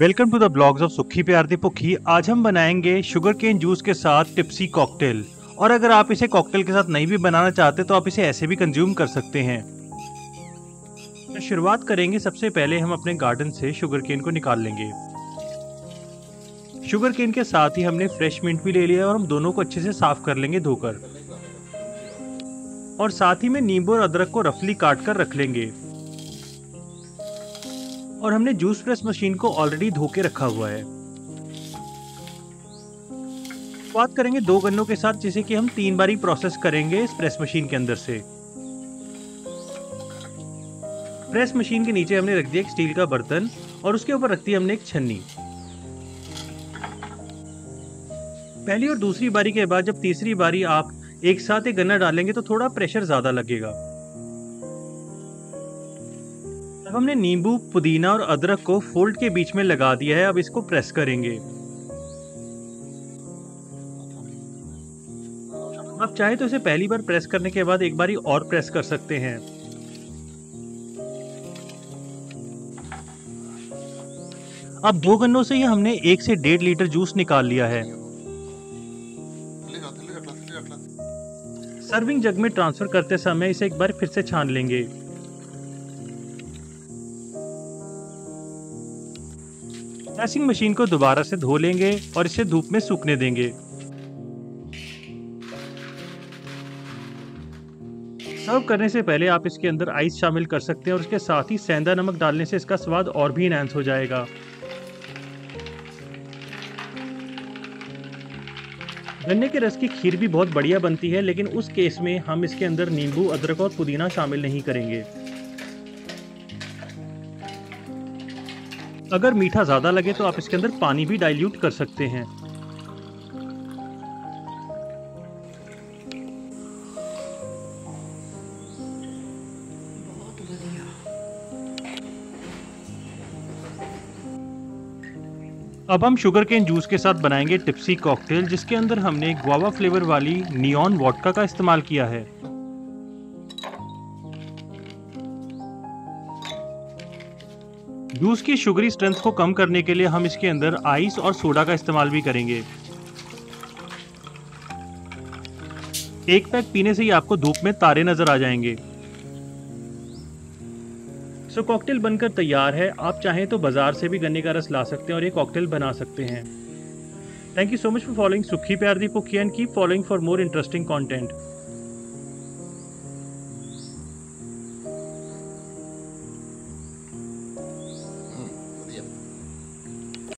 Welcome to the blogs of Sukhi प्यार दी भुखी आज हम बनाएँगे शुगर केन जूस के साथ टिप्सी कॉकटेल और अगर आप इसे कॉकटेल के साथ नहीं भी बनाना चाहते तो आप इसे ऐसे भी कंज्यूम कर सकते हैं। तो शुरुआत करेंगे, सबसे पहले हम अपने गार्डन से शुगर केन को निकाल लेंगे। शुगर केन के साथ ही हमने फ्रेश मिंट भी ले लिया और हम दोनों को अच्छे से साफ़ कर लेंगे धोकर। और साथ ही में नींबू और अदरक को रफली काट कर रख लेंगे। और हमने जूस प्रेस मशीन को ऑलरेडी धो के रखा हुआ है। बात करेंगे दो गन्नों के साथ, जिसे कि हम तीन बारी प्रोसेस करेंगे इस प्रेस मशीन के अंदर से। प्रेस मशीन के नीचे हमने रख दिया एक स्टील का बर्तन और उसके ऊपर रख दी हमने एक छन्नी। पहली और दूसरी बारी के बाद जब तीसरी बारी आप एक साथ एक गन्ना डालेंगे तो थोड़ा प्रेशर ज़्यादा लगेगा। अब हमने नींबू, पुदीना और अदरक को फोल्ड के बीच में लगा दिया है, अब इसको प्रेस करेंगे। आप चाहे तो इसे पहली बार प्रेस करने के बाद एक बारी और प्रेस कर सकते हैं। अब दो गन्नों से ही हमने एक से डेढ़ लीटर जूस निकाल लिया है। सर्विंग जग में ट्रांसफ़र करते समय इसे एक बार फिर से छान लेंगे। प्रेसिंग मशीन को दोबारा से धो लेंगे और इसे धूप में सूखने देंगे। सर्व करने से पहले आप इसके अंदर आइस शामिल कर सकते हैं और इसके साथ ही सेंधा नमक डालने से इसका स्वाद और भी इनहेंस हो जाएगा। गन्ने के रस की खीर भी बहुत बढ़िया बनती है, लेकिन उस केस में हम इसके अंदर नींबू, अदरक और पुदीना शामिल नहीं करेंगे। अगर मीठा ज़्यादा लगे तो आप इसके अंदर पानी भी डाइल्यूट कर सकते हैं। अब हम शुगर केन जूस के साथ बनाएँगे टिप्सी कॉकटेल जिसके अंदर हमने गुआवा फ्लेवर वाली नियॉन वॉडका का इस्तेमाल किया है। जूस की शुगरी स्ट्रेंथ को कम करने के लिए हम इसके अंदर आइस और सोडा का इस्तेमाल भी करेंगे। एक पैक पीने से ही आपको धूप में तारे नज़र आ जाएँगे। सो so, कॉकटेल बनकर तैयार है। आप चाहें तो बाज़ार से भी गन्ने का रस ला सकते हैं और ये कॉकटेल बना सकते हैं। Thank you so much for following Sukhi प्यार दी पुखी and keep following for more interesting content